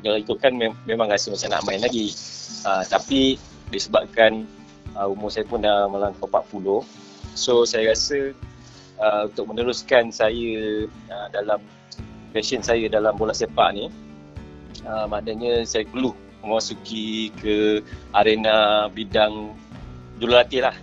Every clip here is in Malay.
kalau ikutkan mem- memang rasa macam nak main lagi. Uh, tapi disebabkan uh, umur saya pun dah melampau 40. So saya rasa uh, untuk meneruskan saya uh, dalam passion saya dalam bola sepak ni uh, maknanya saya perlu memasuki ke arena bidang jurulatih lah.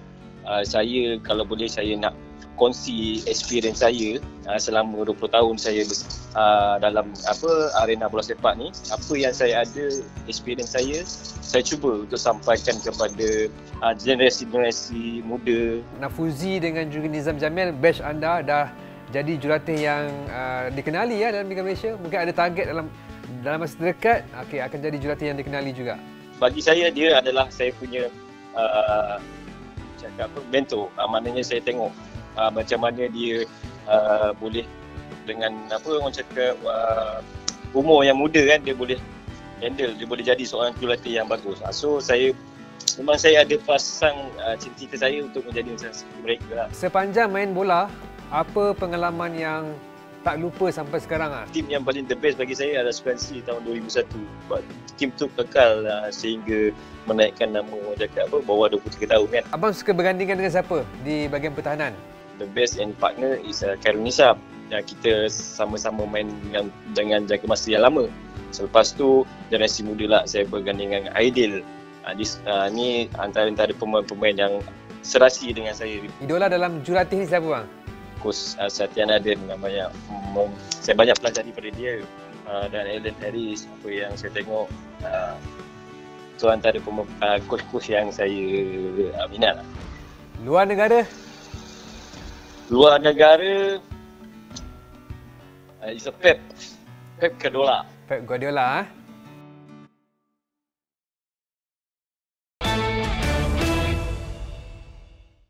Uh, saya kalau boleh saya nak kongsi experience saya uh, selama 20 tahun saya uh, dalam apa arena bola sepak ni. Apa yang saya ada experience saya saya cuba untuk sampaikan kepada uh, generasi-generasi muda. Nafuzi dengan juga Nizam Jamil batch anda dah jadi jurulatih yang uh, dikenali ya dalam Liga Malaysia. Mungkin ada target dalam dalam masa terdekat okey akan jadi jurulatih yang dikenali juga. Bagi saya dia adalah saya punya uh, cakap apa mentor uh, maknanya saya tengok uh, macam mana dia uh, boleh dengan apa orang cakap uh, umur yang muda kan dia boleh handle dia boleh jadi seorang jurulatih yang bagus uh, so saya memang saya ada pasang uh, cita-cita saya untuk menjadi macam mereka lah. sepanjang main bola apa pengalaman yang tak lupa sampai sekarang ah. Tim yang paling the best bagi saya adalah Swansea tahun 2001. Sebab tim tu kekal uh, sehingga menaikkan nama cakap apa bawah 23 tahun kan. Abang suka bergandingan dengan siapa di bahagian pertahanan? The best and partner is uh, Khairul Nisab. Yang kita sama-sama main dengan, dengan jaga masa yang lama. Selepas tu generasi muda lah saya bergandingan dengan Aidil. Uh, this, uh, ni antara-antara pemain-pemain yang serasi dengan saya. Idola dalam jurulatih ni siapa bang? Coach uh, Satya Naden yang banyak um, saya banyak pelajari daripada dia uh, dan Alan Harris apa yang saya tengok uh, tu antara pem- uh, coach-coach yang saya uh, minat lah. Luar negara? Luar negara uh, is a Pep Pep Guardiola. Pep Guardiola ah.